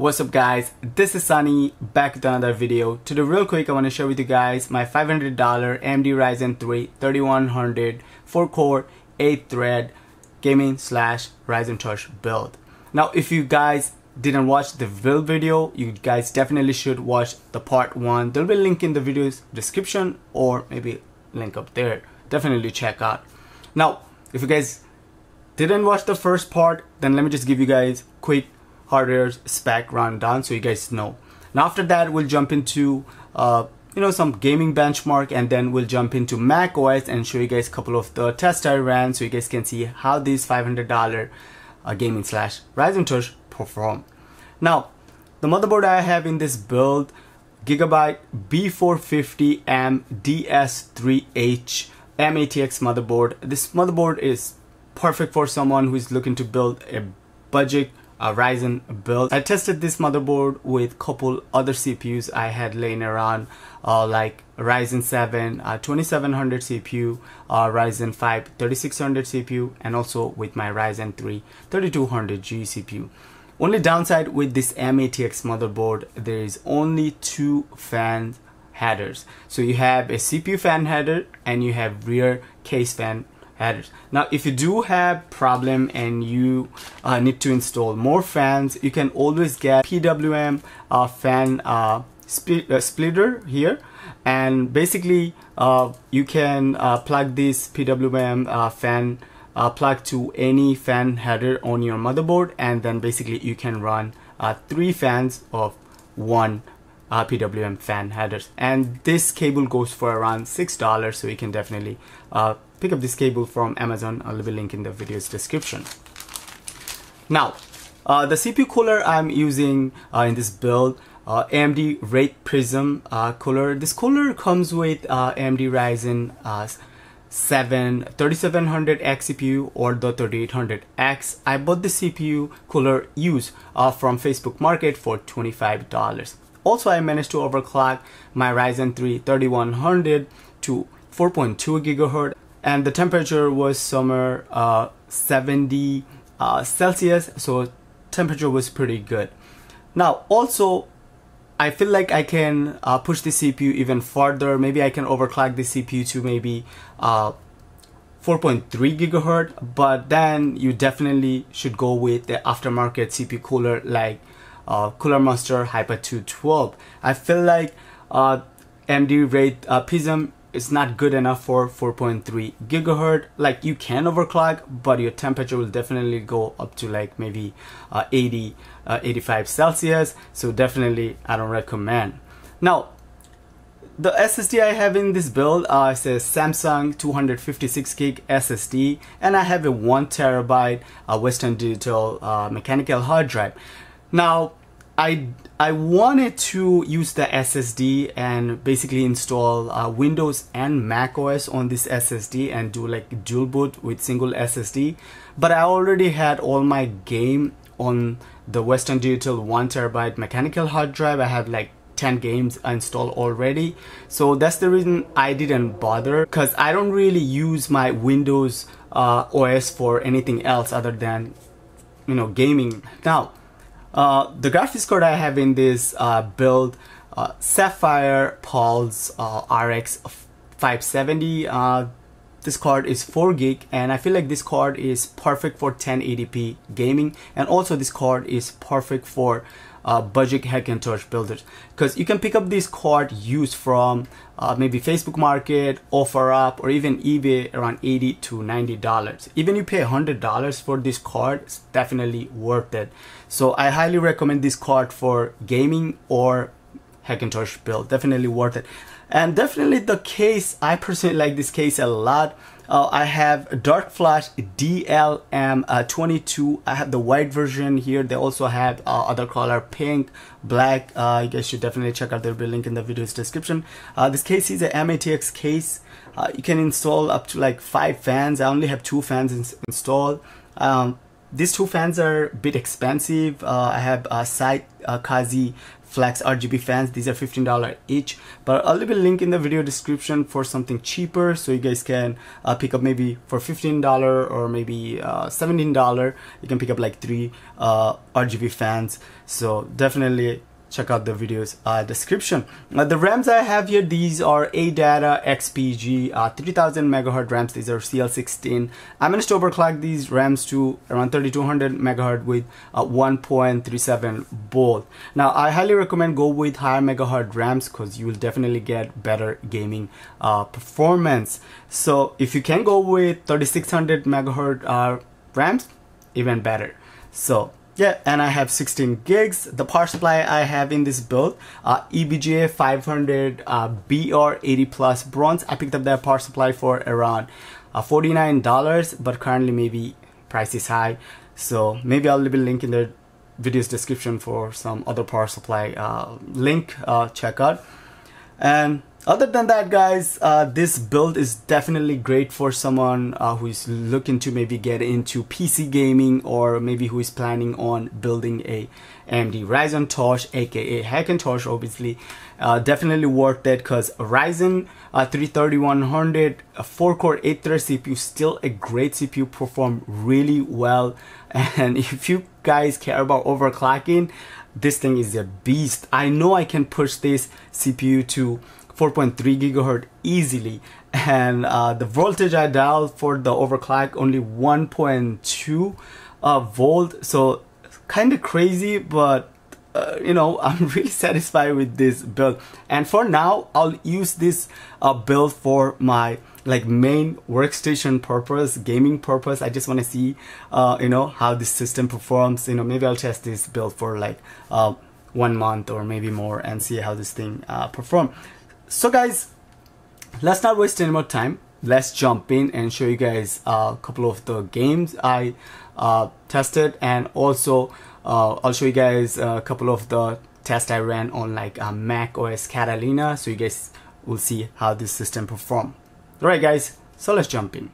What's up guys, this is Sunny back with another video. Today real quick I want to share with you guys my $500 AMD Ryzen 3 3100 4 core 8 thread gaming slash Ryzentosh build. Now if you guys didn't watch the build video, you guys definitely should watch the part 1. There'll be a link in the video's description or maybe link up there. Definitely check out. Now if you guys didn't watch the first part, then let me just give you guys quick hardware spec rundown so you guys know. Now after that, we'll jump into uh, you know some gaming benchmark and then we'll jump into Mac OS and show you guys a couple of the tests I ran so you guys can see how these $500 uh, gaming slash Ryzentosh perform. Now the motherboard I have in this build Gigabyte B450M ds3h matx motherboard. This motherboard is perfect for someone who is looking to build a budget uh, Ryzen build. I tested this motherboard with couple other CPUs I had laying around uh, like Ryzen 7 uh, 2700 CPU, uh, Ryzen 5 3600 CPU and also with my Ryzen 3 3200G CPU. Only downside with this M-ATX motherboard there is only two fan headers. So you have a CPU fan header and you have rear case fan headers. Now, if you do have problem and you uh, need to install more fans, you can always get PWM uh, fan uh, uh, splitter here. And basically, uh, you can uh, plug this PWM fan plug to any fan header on your motherboard. And then basically you can run three fans of one uh, PWM fan headers and this cable goes for around six dollars so you can definitely uh, pick up this cable from Amazon I'll leave a link in the video's description now uh, the CPU cooler I'm using uh, in this build uh, AMD Wraith Prism uh, cooler this cooler comes with AMD Ryzen 7 3700X CPU or the 3800X. I bought the CPU cooler used uh, from Facebook Market for $25. Also, I managed to overclock my Ryzen 3 3100 to 4.2 gigahertz and the temperature was somewhere uh, 70 uh, Celsius so temperature was pretty good. Now also I feel like I can uh, push the CPU even further. Maybe I can overclock the CPU to maybe uh, 4.3 gigahertz but then you definitely should go with the aftermarket CPU cooler like uh, Cooler Master Hyper 212. I feel like uh, AMD Wraith uh, Prism is not good enough for 4.3 gigahertz. Like you can overclock, but your temperature will definitely go up to like maybe uh, 80, uh, 85 Celsius. So definitely I don't recommend. Now, the SSD I have in this build uh, is a Samsung 256 gig SSD and I have a 1 terabyte uh, Western Digital uh, mechanical hard drive. Now, I I wanted to use the SSD and basically install uh, Windows and Mac OS on this SSD and do like dual boot with single SSD. But I already had all my game on the Western Digital 1 terabyte mechanical hard drive. I have like 10 games installed already. So that's the reason I didn't bother because I don't really use my Windows uh, OS for anything else other than you know gaming. Now uh, the graphics card I have in this uh, build uh, Sapphire Pulse uh, RX 570 uh, this card is 4 gig and I feel like this card is perfect for 1080p gaming and also this card is perfect for uh, budget Hackintosh builders because you can pick up this card used from uh, maybe Facebook Market, OfferUp, or even eBay around 80 to 90 dollars. Even you pay 100 dollars for this card, it's definitely worth it. So I highly recommend this card for gaming or Hackintosh build. Definitely worth it. And definitely the case, I personally like this case a lot. Uh, I have Dark Flash DLM22. Uh, I have the white version here. They also have uh, other color, pink, black. Uh, you guys should definitely check out. There'll be a link in the video's description. Uh, this case is a MATX case. Uh, you can install up to like five fans. I only have two fans in installed. Um, these two fans are a bit expensive. Uh, I have a Site uh, Kazi flex RGB fans these are $15 each. But I'll leave a link in the video description for something cheaper so you guys can uh, pick up maybe for $15 or maybe uh, $17 you can pick up like three uh, RGB fans. So definitely check out the videos uh, description. Uh, the RAMs I have here, these are ADATA XPG uh, 3000 megahertz RAMs. These are CL16. I'm going to overclock these RAMs to around 3200 megahertz with uh, 1.37 volt. Now I highly recommend go with higher megahertz RAMs because you will definitely get better gaming uh, performance. So if you can go with 3600 megahertz uh, RAMs, even better. So yeah, and I have 16 gigs. The power supply I have in this build, uh, EVGA 500 uh, BR80 Plus bronze. I picked up that power supply for around uh, $49, but currently maybe price is high. So maybe I'll leave a link in the video's description for some other power supply uh, link uh, check out. And other than that guys uh, this build is definitely great for someone uh, who is looking to maybe get into PC gaming or maybe who is planning on building a AMD Ryzentosh aka Hackintosh obviously. Uh, definitely worth it because Ryzen uh, 3 3100 a 4 core 8 thread CPU still a great CPU perform really well. And if you guys care about overclocking this thing is a beast. I know I can push this CPU to 4.3 gigahertz easily. And uh, the voltage I dialed for the overclock only 1.2 uh, volt. So kind of crazy but uh, you know I'm really satisfied with this build. And for now I'll use this uh, build for my like main workstation purpose gaming purpose. I just want to see uh, you know how this system performs. You know maybe I'll test this build for like uh, one month or maybe more and see how this thing uh, perform so guys let's not waste any more time. Let's jump in and show you guys a couple of the games I uh, tested. And also uh, I'll show you guys a couple of the tests I ran on like uh, Mac OS Catalina. So you guys will see how this system perform. Alright guys so let's jump in